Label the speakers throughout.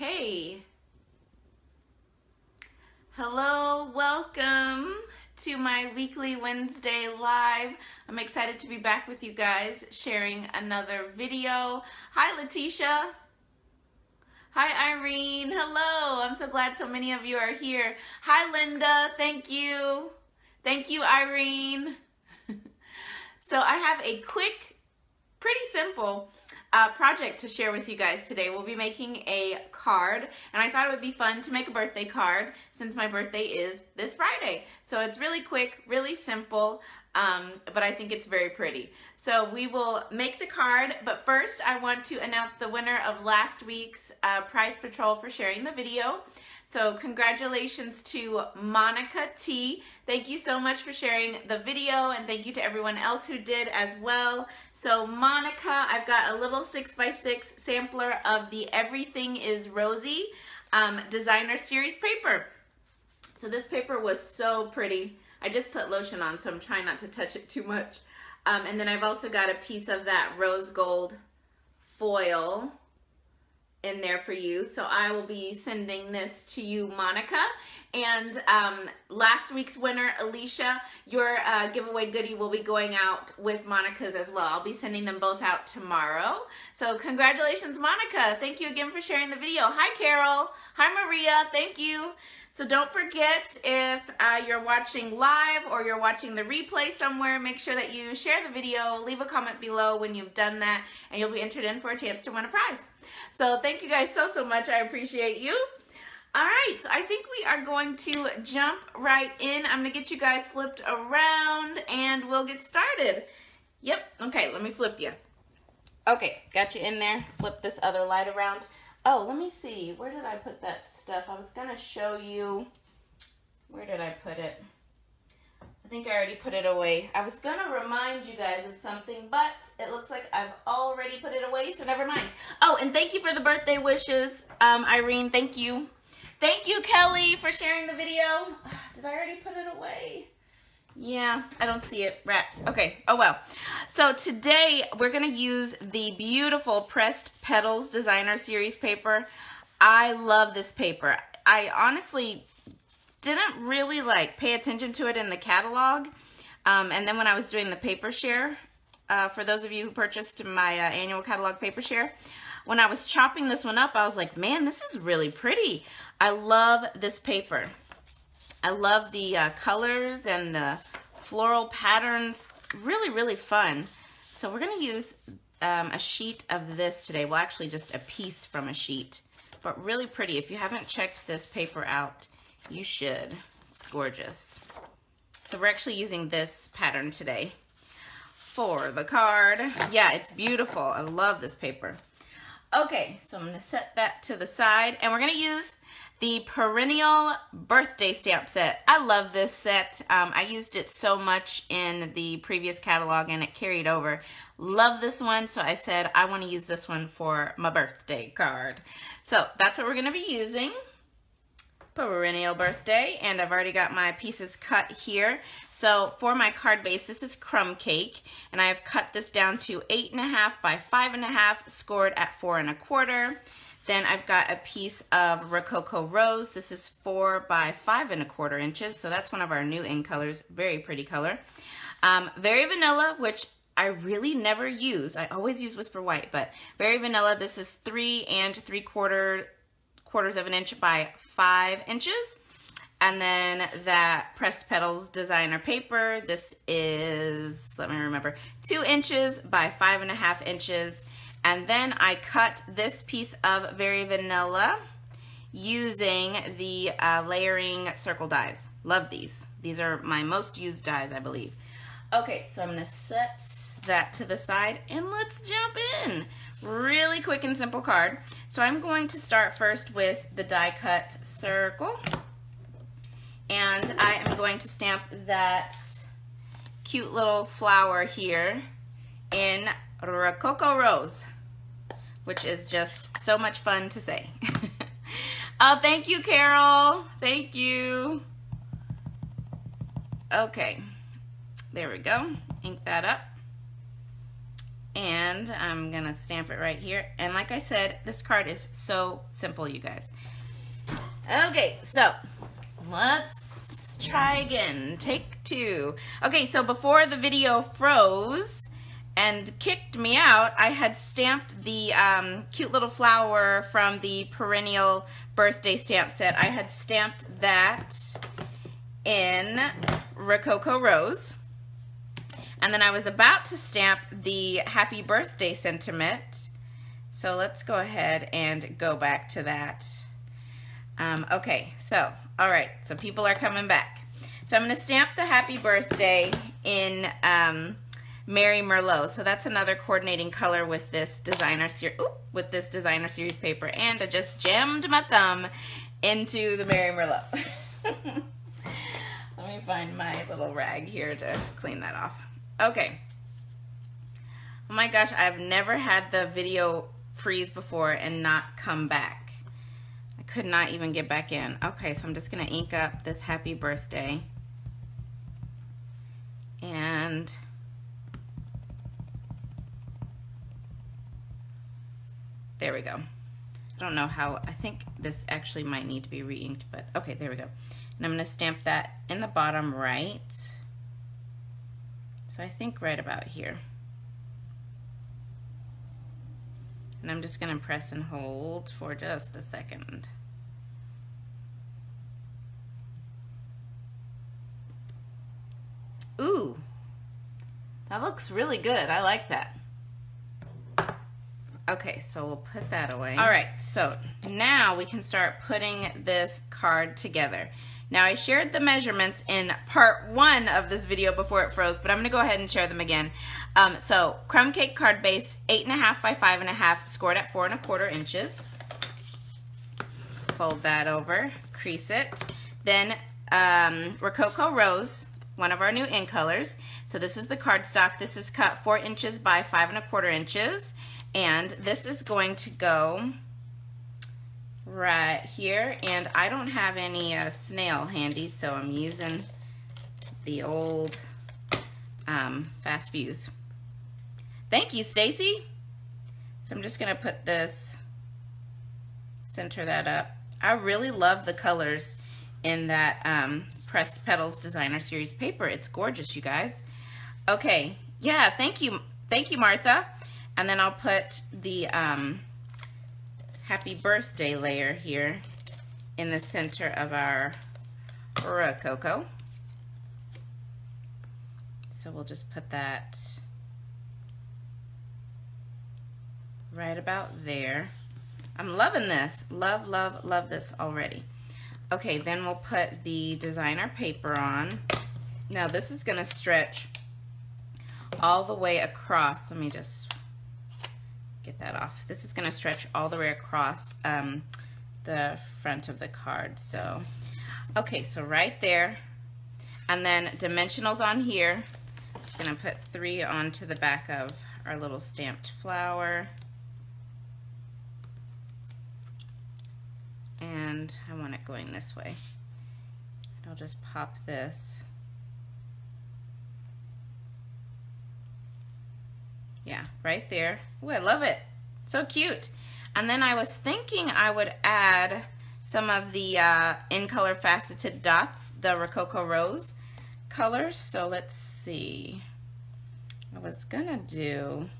Speaker 1: Okay. Hello, welcome to my weekly Wednesday live. I'm excited to be back with you guys sharing another video. Hi, Letitia. Hi, Irene. Hello. I'm so glad so many of you are here. Hi, Linda. Thank you. Thank you, Irene. so I have a quick, pretty simple uh, project to share with you guys today. We'll be making a card, and I thought it would be fun to make a birthday card since my birthday is this Friday. So it's really quick, really simple, um, but I think it's very pretty. So we will make the card, but first I want to announce the winner of last week's uh, Prize Patrol for sharing the video. So congratulations to Monica T. Thank you so much for sharing the video and thank you to everyone else who did as well. So Monica, I've got a little 6x6 sampler of the Everything is Rosy um, designer series paper. So this paper was so pretty. I just put lotion on, so I'm trying not to touch it too much. Um, and then I've also got a piece of that rose gold foil in there for you. So I will be sending this to you, Monica. And um, last week's winner, Alicia, your uh, giveaway goodie will be going out with Monica's as well. I'll be sending them both out tomorrow. So congratulations, Monica. Thank you again for sharing the video. Hi, Carol. Hi, Maria. Thank you. So don't forget if uh, you're watching live or you're watching the replay somewhere, make sure that you share the video, leave a comment below when you've done that, and you'll be entered in for a chance to win a prize. So thank you guys so, so much. I appreciate you. All right, so I think we are going to jump right in. I'm gonna get you guys flipped around and we'll get started. Yep, okay, let me flip you. Okay, got you in there. Flip this other light around. Oh, let me see. Where did I put that stuff. I was to show you, where did I put it? I think I already put it away. I was to remind you guys of something, but it looks like I've already put it away, so never mind. Oh, and thank you for the birthday wishes, um, Irene. Thank you. Thank you, Kelly, for sharing the video. Did I already put it away? Yeah, I don't see it. Rats. Okay. Oh, well. So today we're going to use the beautiful Pressed Petals Designer Series paper. I love this paper. I honestly didn't really like pay attention to it in the catalog. Um, and then when I was doing the paper share, uh, for those of you who purchased my uh, annual catalog paper share, when I was chopping this one up, I was like, man, this is really pretty. I love this paper. I love the uh, colors and the floral patterns. Really, really fun. So we're going to use um, a sheet of this today. Well, actually just a piece from a sheet but really pretty. If you haven't checked this paper out, you should. It's gorgeous. So we're actually using this pattern today for the card. Yeah, it's beautiful. I love this paper. Okay, so I'm gonna set that to the side and we're gonna use the Perennial Birthday Stamp Set. I love this set. Um, I used it so much in the previous catalog and it carried over. Love this one, so I said I want to use this one for my birthday card. So that's what we're to be using. Perennial birthday, and I've already got my pieces cut here. So for my card base, this is crumb cake, and I have cut this down to eight and a half by five and a half, scored at four and a quarter. Then I've got a piece of Rococo Rose. This is four by five and a quarter inches. So that's one of our new in colors. Very pretty color. Um, Very Vanilla, which I really never use. I always use Whisper White, but Very Vanilla, this is three and three quarter quarters of an inch by five inches. And then that Pressed Petals designer paper, this is, let me remember, two inches by five and a half inches. And then I cut this piece of Very Vanilla using the uh, layering circle dies. Love these. These are my most used dies, I believe. Okay, so I'm gonna set that to the side and let's jump in. Really quick and simple card. So I'm going to start first with the die cut circle. And I am going to stamp that cute little flower here in Rococo Rose, which is just so much fun to say. oh, thank you, Carol. Thank you. Okay, there we go. Ink that up. And I'm gonna stamp it right here. And like I said, this card is so simple, you guys. Okay, so let's try again. Take two. Okay, so before the video froze and kicked me out, I had stamped the um, cute little flower from the perennial birthday stamp set. I had stamped that in Rococo Rose. And then I was about to stamp the happy birthday sentiment. So let's go ahead and go back to that. Um, okay, so, all right, so people are coming back. So I'm going to stamp the happy birthday in um, Merry Merlot. So that's another coordinating color with this designer series, with this designer series paper. And I just jammed my thumb into the Merry Merlot. Let me find my little rag here to clean that off. Okay. Oh my gosh, I've never had the video freeze before and not come back. I could not even get back in. Okay, so I'm just gonna ink up this happy birthday. And there we go. I don't know how, I think this actually might need to be re-inked, but okay, there we go. And I'm gonna stamp that in the bottom right. So I think right about here. And I'm just going to press and hold for just a second. Ooh, that looks really good. I like that. Okay, so we'll put that away. All right, so now we can start putting this card together. Now I shared the measurements in part one of this video before it froze, but I'm gonna go ahead and share them again. Um, so crumb cake card base, eight and a half by five and a half, scored at four and a quarter inches. Fold that over, crease it. Then um, Rococo Rose, one of our new in colors. So this is the cardstock. This is cut four inches by five and a quarter inches. And this is going to go right here. And I don't have any uh, snail handy so I'm using the old um, fast fuse. Thank you Stacy. So I'm just gonna put this center that up. I really love the colors in that um, pressed petals designer series paper. It's gorgeous you guys. Okay. Yeah thank you. Thank you Martha and then I'll put the um, happy birthday layer here in the center of our Rococo. So we'll just put that right about there. I'm loving this. Love, love, love this already. Okay, then we'll put the designer paper on. Now this is gonna stretch all the way across. Let me just get that off. This is gonna stretch all the way across um, the front of the card. So, okay, so right there. And then dimensionals on here. I'm just gonna put three onto the back of our little stamped flower. And I want it going this way. I'll just pop this Yeah, right there. I love it. So cute. And then I was thinking I would add some of the uh, in color faceted dots, the Rococo Rose colors. So let's see. I was gonna do,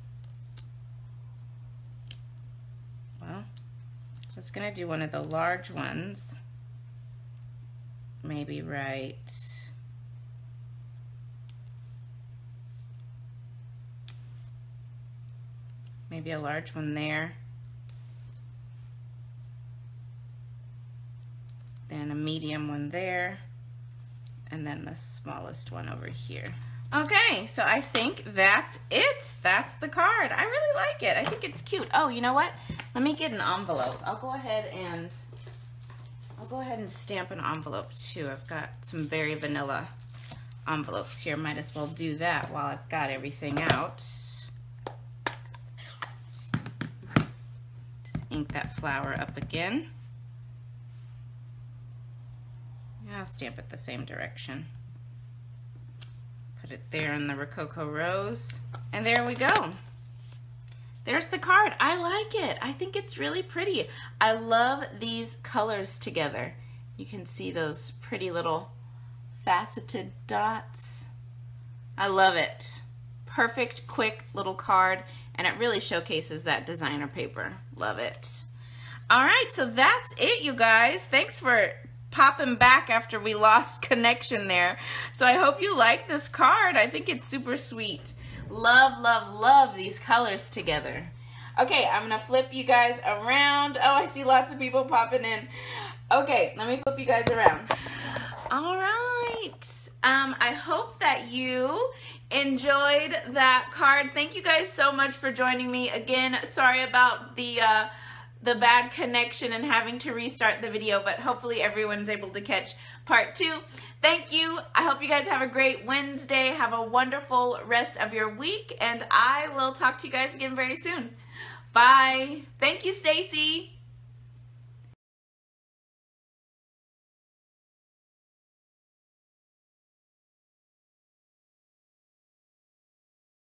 Speaker 1: well, I was gonna do one of the large ones. Maybe right maybe a large one there. Then a medium one there, and then the smallest one over here. Okay, so I think that's it. That's the card. I really like it. I think it's cute. Oh, you know what? Let me get an envelope. I'll go ahead and I'll go ahead and stamp an envelope too. I've got some very vanilla envelopes here. Might as well do that while I've got everything out. Ink that flower up again. I'll stamp it the same direction. Put it there in the Rococo Rose. And there we go. there's the card. I like it. I think it's really pretty. I love these colors together. You can see those pretty little faceted dots. I love it. Perfect, quick little card, and it really showcases that designer paper. Love it. All right, so that's it, you guys. Thanks for popping back after we lost connection there. So I hope you like this card. I think it's super sweet. Love, love, love these colors together. Okay, I'm gonna flip you guys around. Oh, I see lots of people popping in. Okay, let me flip you guys around. All right. Um, I hope that you enjoyed that card. Thank you guys so much for joining me. Again, sorry about the uh, the bad connection and having to restart the video, but hopefully everyone's able to catch part two. Thank you. I hope you guys have a great Wednesday. Have a wonderful rest of your week, and I will talk to you guys again very soon. Bye. Thank you, Stacy.